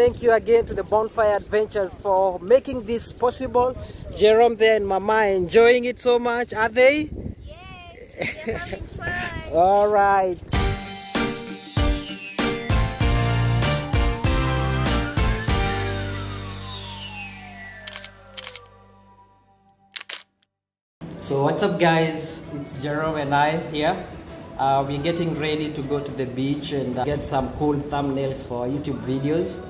thank you again to the Bonfire Adventures for making this possible. Jerome there and Mama enjoying it so much. Are they? Yes, they're having fun. All right. So what's up guys? It's Jerome and I here. Uh, we're getting ready to go to the beach and uh, get some cool thumbnails for YouTube videos.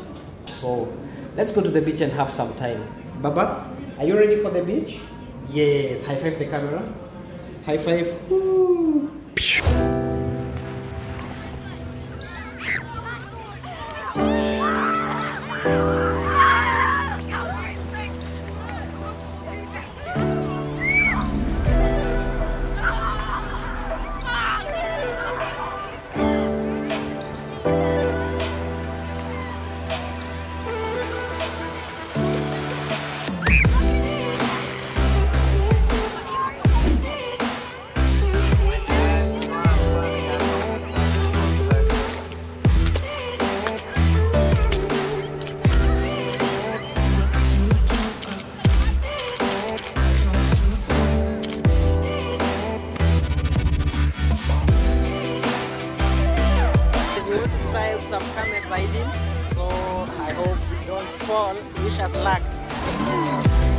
So let's go to the beach and have some time. Baba, are you ready for the beach? Yes. High five the camera. High five. Woo. Camel so I hope we don't fall. Wish us luck.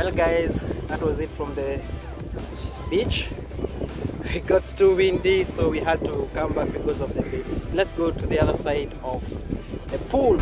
Well, guys, that was it from the beach. It got too windy, so we had to come back because of the wind. Let's go to the other side of the pool.